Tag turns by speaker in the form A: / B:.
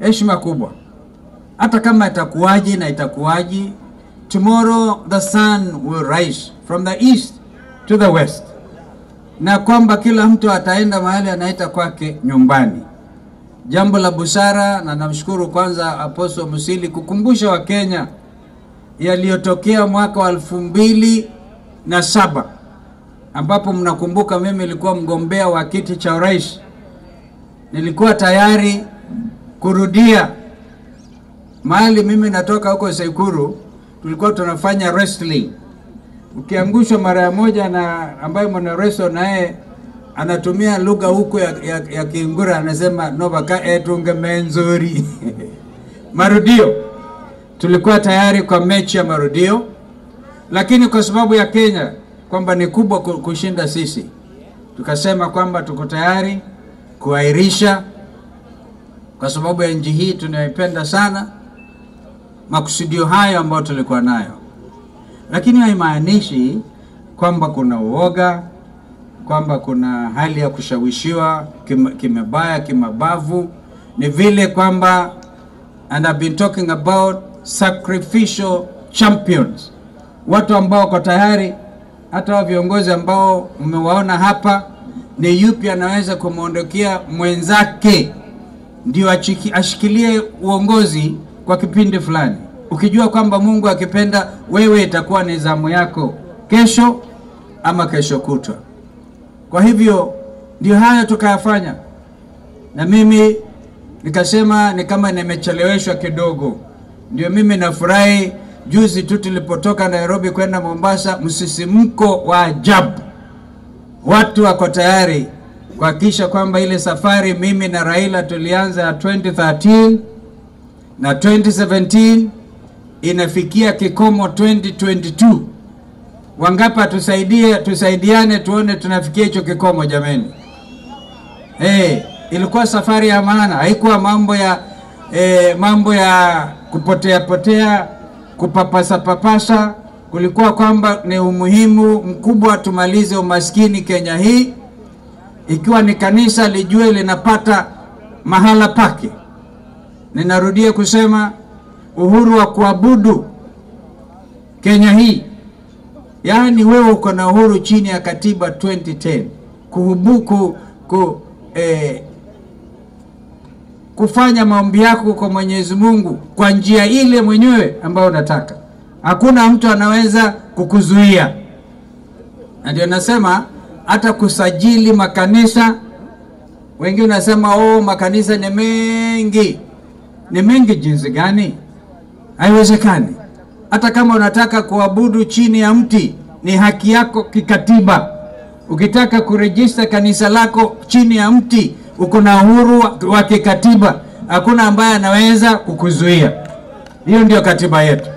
A: heshima kubwa, hata kama itakuwaje na itakuwaje, tomorrow the sun will rise from the east to the west, na kwamba kila mtu ataenda mahali anaita kwake nyumbani. Jambo la busara, na namshukuru kwanza Apostle Musili kukumbusha Wakenya yaliyotokea mwaka wa elfu mbili na saba ambapo mnakumbuka mimi nilikuwa mgombea wa kiti cha urais. Nilikuwa tayari kurudia mahali mimi natoka huko Sekuru, tulikuwa tunafanya wrestling. Ukiangushwa mara ya moja na ambaye mwana wrestle naye anatumia lugha huko ya, ya, ya Kiingura anasema novaka etunge menzuri marudio. Tulikuwa tayari kwa mechi ya marudio, lakini kwa sababu ya Kenya kwamba ni kubwa kushinda sisi, tukasema kwamba tuko tayari kuahirisha kwa sababu ya nchi hii tunayoipenda sana, makusudio hayo ambayo tulikuwa nayo, lakini haimaanishi kwamba kuna uoga, kwamba kuna hali ya kushawishiwa kimebaya, kimabavu. Ni vile kwamba and I've been talking about sacrificial champions, watu ambao wako tayari hata wa viongozi ambao mmewaona hapa, ni yupi anaweza kumwondokea mwenzake ndio ashikilie uongozi kwa kipindi fulani, ukijua kwamba Mungu akipenda wewe itakuwa ni zamu yako kesho ama kesho kutwa. Kwa hivyo ndio haya tukayafanya, na mimi nikasema ni kama nimecheleweshwa kidogo. Ndio mimi nafurahi juzi tu tulipotoka Nairobi kwenda Mombasa, msisimko wa ajabu, watu wako tayari kuhakikisha kwamba ile safari mimi na Raila tulianza ya 2013 na 2017 inafikia kikomo 2022. Wangapa tusaidie, tusaidiane tuone tunafikia hicho kikomo jameni. Hey, ilikuwa safari ya maana, haikuwa mambo ya eh, mambo ya kupotea potea kupapasa papasa. Kulikuwa kwamba ni umuhimu mkubwa tumalize umaskini Kenya hii, ikiwa ni kanisa lijue linapata mahala pake. Ninarudia kusema uhuru wa kuabudu Kenya hii, yaani wewe uko na uhuru chini ya katiba 2010 kuhubuku ku, eh, kufanya maombi yako kwa Mwenyezi Mungu kwa njia ile mwenyewe ambayo unataka. Hakuna mtu anaweza kukuzuia, na ndio nasema hata kusajili makanisa. Wengi unasema oh, makanisa ni mengi. Ni mengi jinsi gani? Haiwezekani. Hata kama unataka kuabudu chini ya mti, ni haki yako kikatiba. Ukitaka kurejista kanisa lako chini ya mti, uko na uhuru wa kikatiba. Hakuna ambaye anaweza kukuzuia. Hiyo ndio katiba yetu.